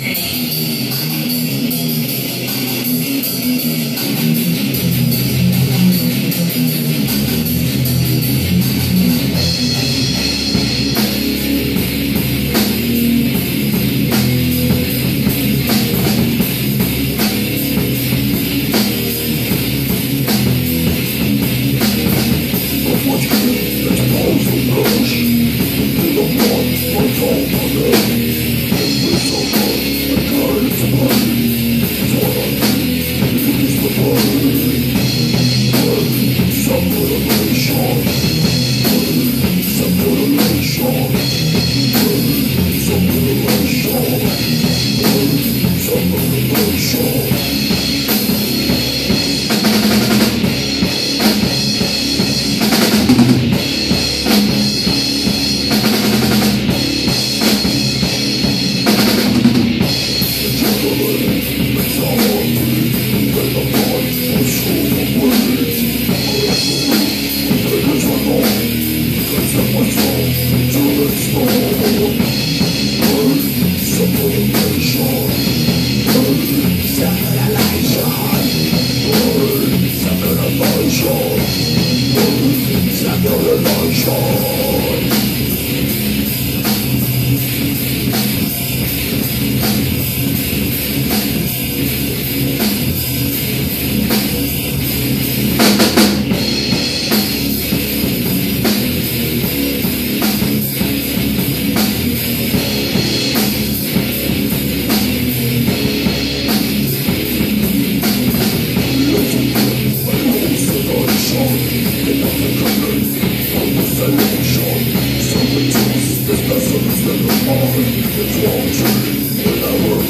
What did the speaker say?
Yeah. 我穷，穷得慌。我受不了贫穷。我想要来发财。我想要来发财。我想要来发财。the morning you get wrong to I